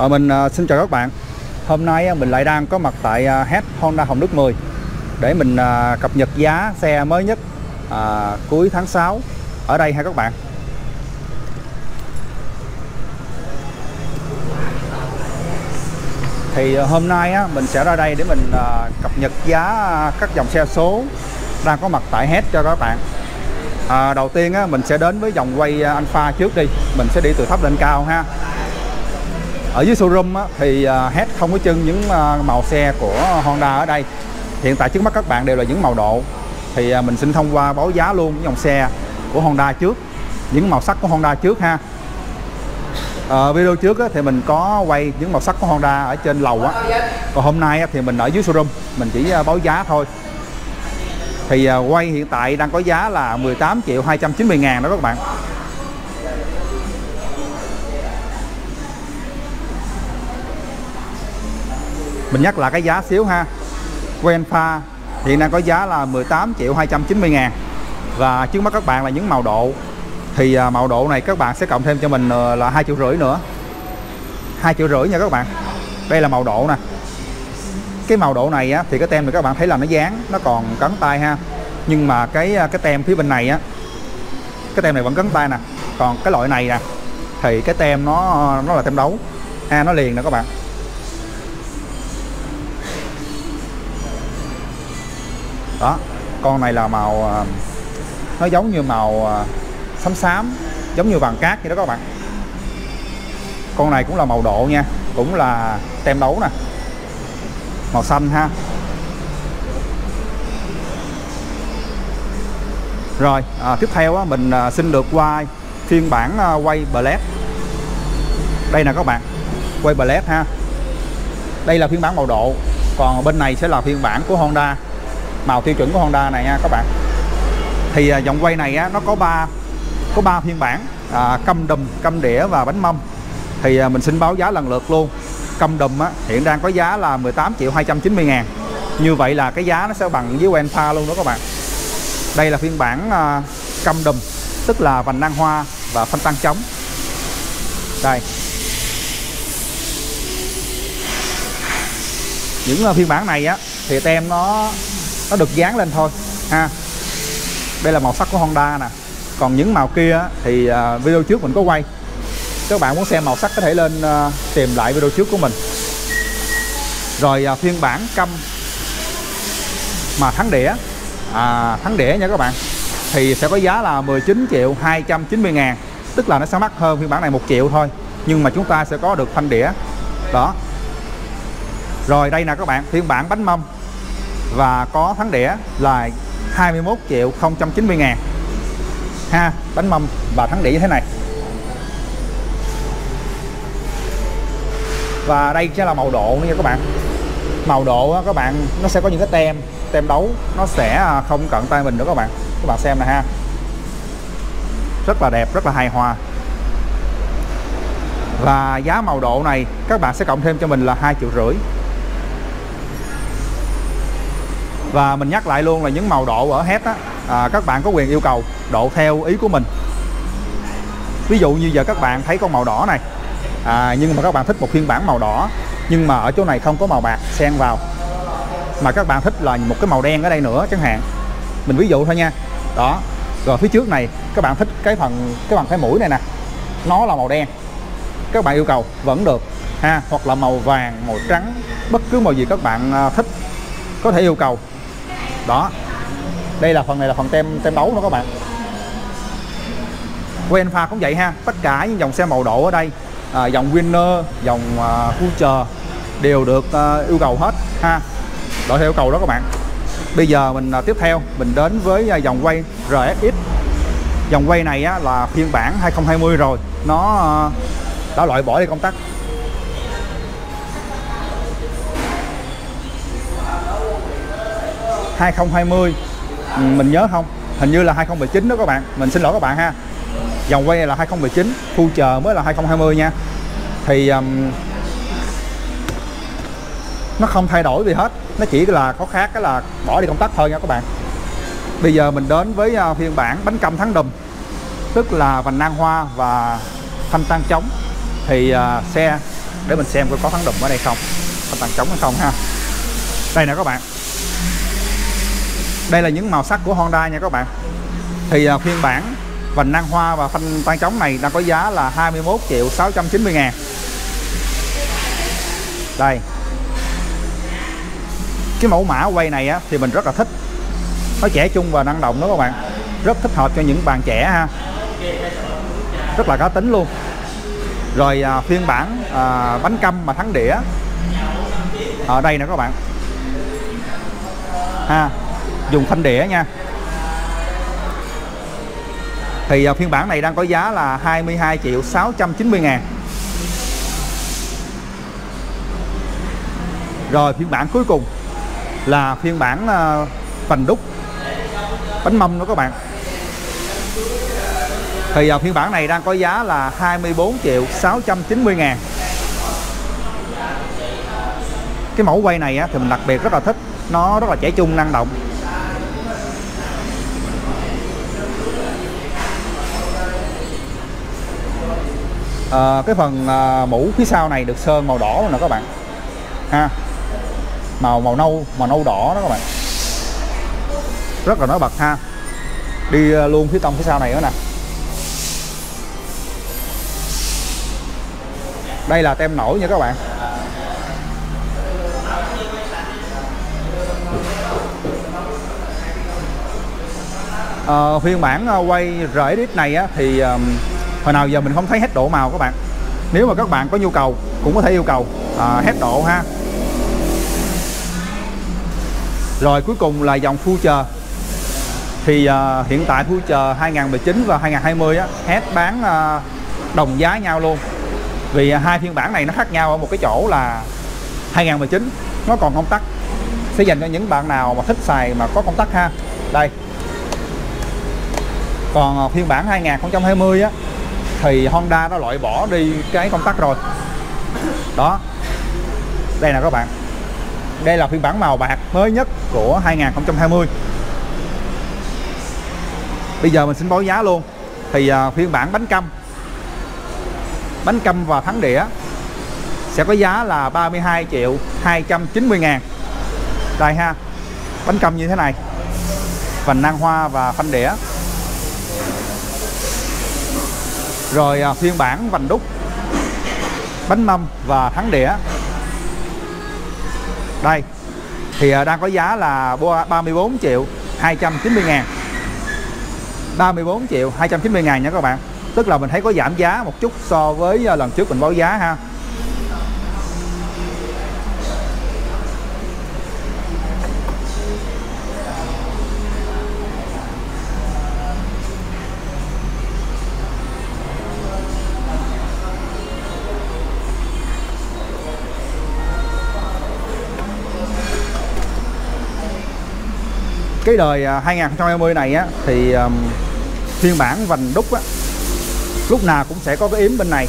À, mình à, xin chào các bạn. Hôm nay ờ, mình lại đang có mặt tại à, Honda Hồng Đức 10 Để mình à, cập nhật giá xe mới nhất à, cuối tháng 6 ở đây ha các bạn. Thì à, hôm nay á, mình sẽ ra đây để mình à, cập nhật giá các dòng xe số đang có mặt tại Head cho các bạn. À, Đầu tiên á, mình sẽ đến với dòng quay Alpha trước đi. Mình sẽ đi từ thấp lên cao ha ở dưới showroom á, thì uh, hết không có trưng những uh, màu xe của Honda ở đây. Hiện tại trước mắt các bạn đều là những màu độ. Thì uh, mình xin thông qua báo giá luôn những dòng xe của Honda trước những màu sắc của Honda trước ha. Uh, video trước á, thì mình có quay những màu sắc của Honda ở trên lầu á. Còn hôm nay á, thì mình ở dưới showroom mình chỉ uh, báo giá thôi. Thì uh, quay hiện tại đang có giá là 18 triệu 290 ngàn đó các bạn. Mình nhắc lại cái giá xíu ha. Quenfa hiện đang có giá là 18 triệu 290 ngàn. Và trước mắt các bạn là những màu độ. Thì à, màu độ này các bạn sẽ cộng thêm cho mình ờ, là 2 triệu rưỡi nữa. 2 triệu rưỡi nha các bạn. Đây là màu độ nè. Cái màu độ này á, thì cái tem thì các bạn thấy là nó dán Nó còn cấn tay ha. Nhưng mà cái à, cái tem phía bên này á Cái tem này vẫn cấn tay nè. Còn cái loại này nè Thì cái tem nó nó là tem đấu. Ha Nó liền nè các bạn. Đó con này là màu ờ, nó giống như màu ờ, xám xám giống như vàng cát vậy đó các bạn. Con này cũng là màu độ nha cũng là tem đấu nè màu xanh ha. Rồi à, tiếp theo á, mình à, xin được qua phiên bản à, quay black. Đây nè các bạn quay black ha. Đây là phiên bản màu độ còn bên này sẽ là phiên bản của Honda màu tiêu chuẩn của Honda này nha các bạn. Thì à, dòng quay này á, nó có ba có ba phiên bản à, câm đùm câm đĩa và bánh mâm. Thì à, mình xin báo giá lần lượt luôn. Câm đùm á, hiện đang có giá là 18 triệu 290 ngàn. Như vậy là cái giá nó sẽ bằng với Wenfa luôn đó các bạn. Đây là phiên bản à, câm đùm tức là vành nang hoa và phanh tăng trống đây. Những à, phiên bản này á thì tem nó nó được dán lên thôi. Ha. Đây là màu sắc của Honda nè. Còn những màu kia thì à, video trước mình có quay. Các bạn muốn xem màu sắc có thể lên à, tìm lại video trước của mình. Rồi à, phiên bản câm mà thắng đĩa. À, thắng đĩa nha các bạn. Thì sẽ có giá là 19 triệu 290 ngàn. Tức là nó sẽ mắc hơn phiên bản này một triệu thôi. Nhưng mà chúng ta sẽ có được phanh đĩa. Đó. Rồi đây nè các bạn. Phiên bản bánh mâm và có thắng đĩa là 21 triệu 090 ngàn. Ha bánh mâm và thắng đĩa như thế này. Và đây sẽ là màu độ nha các bạn. Màu độ á, các bạn nó sẽ có những cái tem tem đấu nó sẽ à, không cận tay mình nữa các bạn. Các bạn xem nè ha. Rất là đẹp rất là hài hòa. Và giá màu độ này các bạn sẽ cộng thêm cho mình là hai triệu rưỡi. Và mình nhắc lại luôn là những màu độ ở hết á. À, các bạn có quyền yêu cầu độ theo ý của mình. Ví dụ như giờ các bạn thấy con màu đỏ này. À, nhưng mà các bạn thích một phiên bản màu đỏ nhưng mà ở chỗ này không có màu bạc xen vào. Mà các bạn thích là một cái màu đen ở đây nữa chẳng hạn. Mình ví dụ thôi nha. Đó. Rồi phía trước này các bạn thích cái phần cái bằng cái mũi này nè. Nó là màu đen. Các bạn yêu cầu vẫn được ha hoặc là màu vàng màu trắng bất cứ màu gì các bạn à, thích. Có thể yêu cầu đó. Đây là phần này là phần tem tem đấu nữa các bạn. Wenfa cũng vậy ha. Tất cả những dòng xe màu độ ở đây à, dòng Winner dòng à, Future đều được à, yêu cầu hết ha. Đội theo yêu cầu đó các bạn. Bây giờ mình à, tiếp theo mình đến với à, dòng quay RSX dòng quay này á, là phiên bản 2020 rồi. Nó à, đã loại bỏ đi công tắc. 2020 ừ, mình nhớ không? Hình như là 2019 đó các bạn. Mình xin lỗi các bạn ha. Dòng quay này là 2019 future mới là 2020 nha. Thì um, nó không thay đổi gì hết. Nó chỉ là có khác cái là bỏ đi công tắc thôi nha các bạn. Bây giờ mình đến với uh, phiên bản bánh căm thắng đùm tức là vành nang hoa và thanh tăng trống. Thì uh, xe để mình xem coi có thắng đùm ở đây không thanh tăng trống hay không ha. Đây nè các bạn đây là những màu sắc của Honda nha các bạn. Thì uh, phiên bản vành nang hoa và phanh tan trống này đang có giá là 21 triệu 690 ngàn. Đây. Cái mẫu mã quay này á, thì mình rất là thích. Nó trẻ trung và năng động đó các bạn. Rất thích hợp cho những bạn trẻ ha. Rất là cá tính luôn. Rồi à, phiên bản à, bánh câm mà thắng đĩa. Ở đây nè các bạn. Ha dùng phanh đĩa nha. Thì à, phiên bản này đang có giá là 22 triệu 690 ngàn. Rồi phiên bản cuối cùng là phiên bản uh, đúc. Bánh mâm đó các bạn. Thì uh, phiên bản này đang có giá là 24 triệu 690 ngàn. Cái mẫu quay này á, thì mình đặc biệt rất là thích. Nó rất là trẻ trung năng động. À, cái phần à, mũ phía sau này được sơn màu đỏ nè các bạn. Ha. Màu màu nâu màu nâu đỏ đó các bạn. Rất là nổi bật ha. Đi à, luôn phía tông phía sau này nữa nè. Đây là tem nổi nha các bạn. À, phiên bản à, quay RX này á, thì um, hồi nào giờ mình không thấy hết độ màu các bạn. Nếu mà các bạn có nhu cầu cũng có thể yêu cầu. À, hết độ ha. Rồi cuối cùng là dòng Future. Thì à, hiện tại Future 2019 và 2020 á, hết bán à, đồng giá nhau luôn. Vì à, hai phiên bản này nó khác nhau ở một cái chỗ là 2019 nó còn công tắc. Sẽ dành cho những bạn nào mà thích xài mà có công tắc ha. Đây. Còn à, phiên bản 2020 á thì Honda nó loại bỏ đi cái công tắc rồi. Đó. Đây nè các bạn. Đây là phiên bản màu bạc mới nhất của 2020 bây giờ mình xin báo giá luôn. Thì uh, phiên bản bánh căm. Bánh căm và thắng đĩa sẽ có giá là 32 triệu 290 ngàn. Đây ha. Bánh căm như thế này. Vành năng hoa và phanh đĩa. Rồi à, phiên bản vành đúc, bánh mâm và thắng đĩa. Đây, thì à, đang có giá là 34 triệu 290 ngàn. 34 triệu 290 ngàn nha các bạn. Tức là mình thấy có giảm giá một chút so với à, lần trước mình báo giá ha. Cái đời à, 2020 này á thì um, phiên bản vành đúc á lúc nào cũng sẽ có cái yếm bên này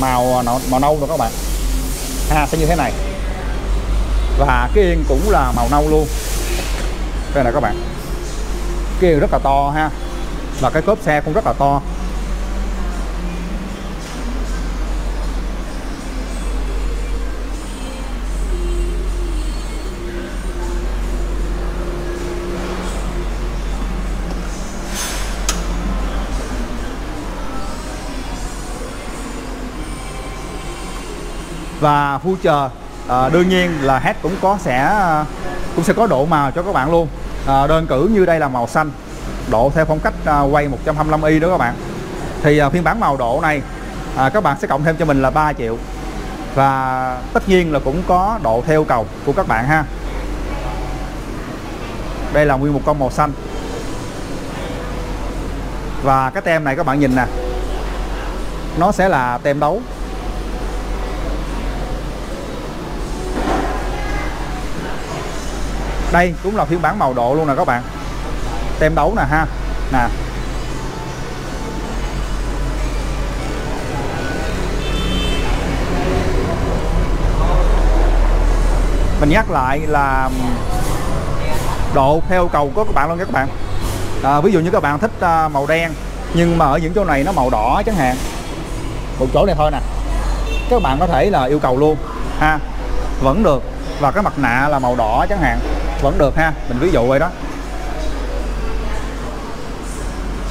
màu à, màu nâu rồi các bạn. Ha sẽ như thế này. Và cái yên cũng là màu nâu luôn. Đây là các bạn. Cái yên rất là to ha. Và cái cốp xe cũng rất là to. Và future à, đương nhiên là hết cũng có sẽ cũng sẽ có độ màu cho các bạn luôn. À, đơn cử như đây là màu xanh độ theo phong cách à, quay 125i đó các bạn. Thì à, phiên bản màu độ này à, các bạn sẽ cộng thêm cho mình là 3 triệu. Và tất nhiên là cũng có độ theo cầu của các bạn ha. Đây là nguyên một con màu xanh. Và cái tem này các bạn nhìn nè nó sẽ là tem đấu. Đây cũng là phiên bản màu độ luôn nè các bạn. Tem đấu nè ha. Nè. Mình nhắc lại là độ theo cầu của các bạn luôn nha các bạn. À, ví dụ như các bạn thích à, màu đen nhưng mà ở những chỗ này nó màu đỏ chẳng hạn. Một chỗ này thôi nè. Các bạn có thể là yêu cầu luôn ha. Vẫn được. Và cái mặt nạ là màu đỏ chẳng hạn vẫn được ha. Mình ví dụ vậy đó.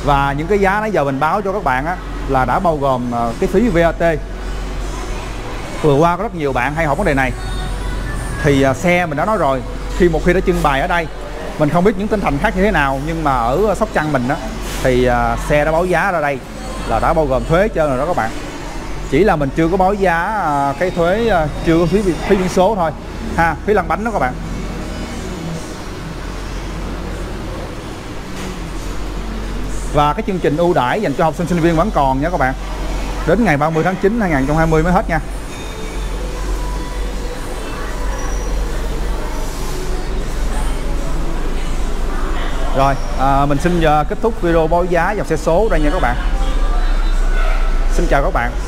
Và những cái giá nãy giờ mình báo cho các bạn á, là đã bao gồm ờ, cái phí VAT vừa qua có rất nhiều bạn hay hỏi vấn đề này. Thì ờ, xe mình đã nói rồi, khi một khi đã trưng bày ở đây, mình không biết những tinh thành khác như thế nào, nhưng mà ở ờ, Sóc Trăng mình đó thì xe đã báo giá ra đây, là đã bao gồm thuế trơn rồi đó các bạn. Chỉ là mình chưa có báo giá cái thuế chưa có phí phí biển số thôi, ha, phí lăn bánh đó các bạn. Và cái chương trình ưu đãi dành cho học sinh sinh viên vẫn còn nha các bạn. Đến ngày 30 tháng 9 2020 mới hết nha. Rồi, à, mình xin giờ kết thúc video báo giá dòng xe số đây nha các bạn. Xin chào các bạn.